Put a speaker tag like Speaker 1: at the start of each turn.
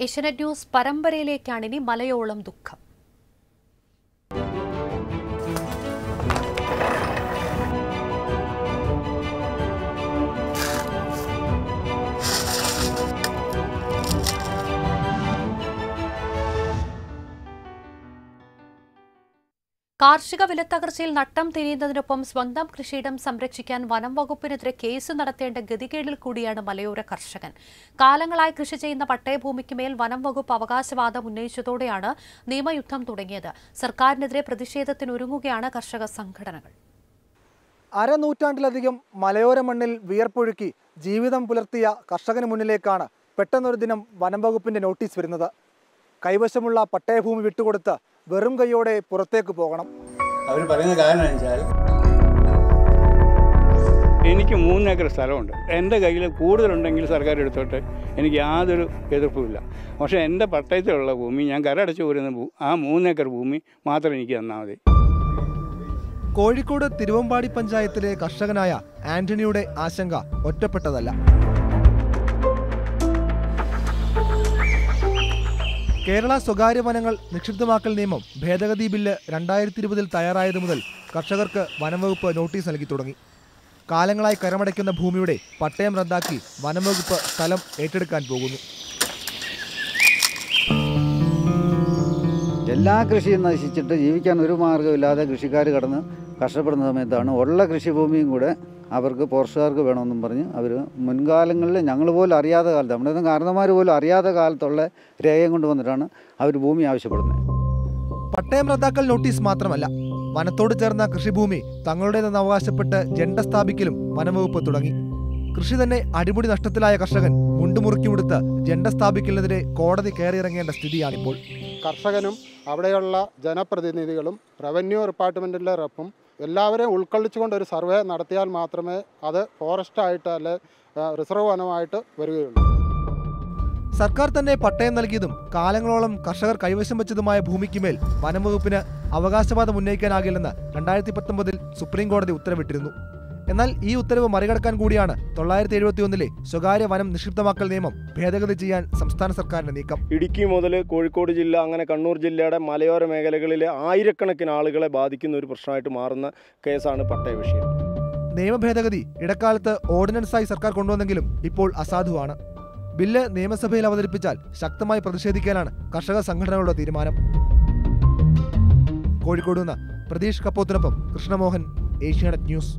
Speaker 1: Asianet news പരമ്പരയിലേക്കാണ് ഇനി മലയോളം ദുഃഖം. കാർഷിക വിലത്തകർച്ചയിൽ നട്ടം തിരിയുന്നതിനൊപ്പം സ്വന്തം കൃഷിയിടം സംരക്ഷിക്കാൻ വനം വകുപ്പിനെതിരെ കേസ് നടത്തേണ്ട ഗതികേടിൽ കൂടിയാണ് മലയോര കർഷകൻ. കാലങ്ങളായി കൃഷി ചെയ്യുന്ന പട്ടയഭൂമിക്ക് മേൽ വനം വകുപ്പ് അവകാശവാദം ഉന്നയിച്ചതോടെയാണ് നിയമയുദ്ധം തുടങ്ങിയത്. സർക്കാരിനെതിരെ പ്രതിഷേധത്തിനൊരുങ്ങുകയാണ് കർഷക സംഘടനകൾ.
Speaker 2: അരനൂറ്റാണ്ടിലധികം മലയോര മണ്ണിൽ വിയർപ്പൊഴുക്കി ജീവിതം പുലർത്തിയ കർഷകന് മുന്നിലേക്കാണ് പെട്ടെന്നൊരു ദിനം വനം വകുപ്പിന്റെ നോട്ടീസ് വരുന്നത്. കൈവശമുള്ള പട്ടയഭൂമി വിട്ടുകൊടുത്ത് വെറും കൈയോടെ പുറത്തേക്ക് പോകണം.
Speaker 3: അവർ പറയുന്ന കാരണം വെച്ചാൽ
Speaker 4: എനിക്ക് മൂന്നേക്കർ സ്ഥലമുണ്ട്. എന്റെ കയ്യിൽ കൂടുതലുണ്ടെങ്കിൽ സർക്കാർ എടുത്തോട്ടെ. എനിക്ക് യാതൊരു എതിർപ്പുമില്ല പക്ഷേ എന്റെ പട്ടയത്തിലുള്ള ഭൂമി ഞാൻ കരടച്ചു പോരുന്ന ആ മൂന്നേക്കർ ഭൂമി മാത്രം എനിക്ക് തന്നാൽ മതി.
Speaker 2: കോഴിക്കോട് തിരുവമ്പാടി പഞ്ചായത്തിലെ കർഷകനായ ആന്റണിയുടെ ആശങ്ക ഒറ്റപ്പെട്ടതല്ല. കേരള സ്വകാര്യ വനങ്ങൾ നിക്ഷിപ്തമാക്കൽ നിയമം ഭേദഗതി ബില്ല് രണ്ടായിരത്തി ഇരുപതിൽ തയ്യാറായത് മുതൽ കർഷകർക്ക് വനംവകുപ്പ് നോട്ടീസ് നൽകി തുടങ്ങി. കാലങ്ങളായി കരമടയ്ക്കുന്ന ഭൂമിയുടെ പട്ടയം റദ്ദാക്കി വനംവകുപ്പ് സ്ഥലം ഏറ്റെടുക്കാൻ പോകുന്നു.
Speaker 3: എല്ലാ കൃഷിയും നശിച്ചിട്ട് ജീവിക്കാൻ ഒരു മാർഗമില്ലാതെ കൃഷിക്കാർ കടന്ന് കഷ്ടപ്പെടുന്ന സമയത്താണ് ഉള്ള കൃഷിഭൂമിയും കൂടെ അവർക്ക് പോർച്ചുകാർക്ക് വേണമെന്നും പറഞ്ഞ് അവർ മുൻകാലങ്ങളിൽ ഞങ്ങൾ പോലും അറിയാത്ത കാലത്ത് നമ്മുടെ കാരണന്മാർ പോലും അറിയാത്ത കാലത്തുള്ള രേഖയും കൊണ്ടുവന്നിട്ടാണ് അവർ ഭൂമി ആവശ്യപ്പെടുന്നത്.
Speaker 2: പട്ടയം റദ്ദാക്കൽ നോട്ടീസ് മാത്രമല്ല വനത്തോട് ചേർന്ന കൃഷിഭൂമി തങ്ങളുടേതെന്ന് അവകാശപ്പെട്ട് ജെണ്ട സ്ഥാപിക്കലും വനംവകുപ്പ് തുടങ്ങി. കൃഷി തന്നെ അടിമുടി നഷ്ടത്തിലായ കർഷകൻ മുണ്ടുമുറുക്കി കൊടുത്ത് ജെണ്ട സ്ഥാപിക്കലിനെതിരെ കോടതി കയറിയിറങ്ങേണ്ട സ്ഥിതിയാണിപ്പോൾ.
Speaker 5: കർഷകനും അവിടെയുള്ള ജനപ്രതിനിധികളും റവന്യൂ ഡിപ്പാർട്ട്മെന്റിലെ റെപ്പും എല്ലാവരെയും ഉൾക്കൊള്ളിച്ചുകൊണ്ട് ഒരു സർവേ നടത്തിയാൽ മാത്രമേ അത് ഫോറസ്റ്റായിട്ട് അല്ലെ റിസർവ് വനമായിട്ട് വരികയുള്ളൂ.
Speaker 2: സർക്കാർ തന്നെ പട്ടയം നൽകിയതും കാലങ്ങളോളം കർഷകർ കൈവശം വെച്ചതുമായ ഭൂമിക്ക് മേൽ വനംവകുപ്പിന് അവകാശവാദം ഉന്നയിക്കാനാകില്ലെന്ന് രണ്ടായിരത്തി പത്തൊമ്പതിൽ സുപ്രീം കോടതി ഉത്തരവിട്ടിരുന്നു. എന്നാൽ ഈ ഉത്തരവ് മറികടക്കാൻ കൂടിയാണ് തൊള്ളായിരത്തി എഴുപത്തി ഒന്നിലെ സ്വകാര്യ വനം നിക്ഷിപ്തമാക്കൽ നിയമം ഭേദഗതി ചെയ്യാൻ സംസ്ഥാന സർക്കാരിന്റെ നീക്കം.
Speaker 6: ഇടുക്കി മുതൽ കോഴിക്കോട് ജില്ല അങ്ങനെ കണ്ണൂർ ജില്ലയുടെ മലയോര മേഖലകളിലെ ആയിരക്കണക്കിന് ആളുകളെ ബാധിക്കുന്ന ഒരു പ്രശ്നമായിട്ട് മാറുന്ന കേസാണ് പട്ടയ വിഷയം.
Speaker 2: നിയമ ഭേദഗതി ഇടക്കാലത്ത് ഓർഡിനൻസായി സർക്കാർ കൊണ്ടുവന്നെങ്കിലും ഇപ്പോൾ അസാധുവാണ്. ബില്ല് നിയമസഭയിൽ അവതരിപ്പിച്ചാൽ ശക്തമായി പ്രതിഷേധിക്കാനാണ് കർഷക സംഘടനകളുടെ തീരുമാനം. കോഴിക്കോട് നിന്ന് പ്രതീഷ് കപ്പോത്തിനൊപ്പം കൃഷ്ണമോഹൻ ഏഷ്യാനെറ്റ് ന്യൂസ്.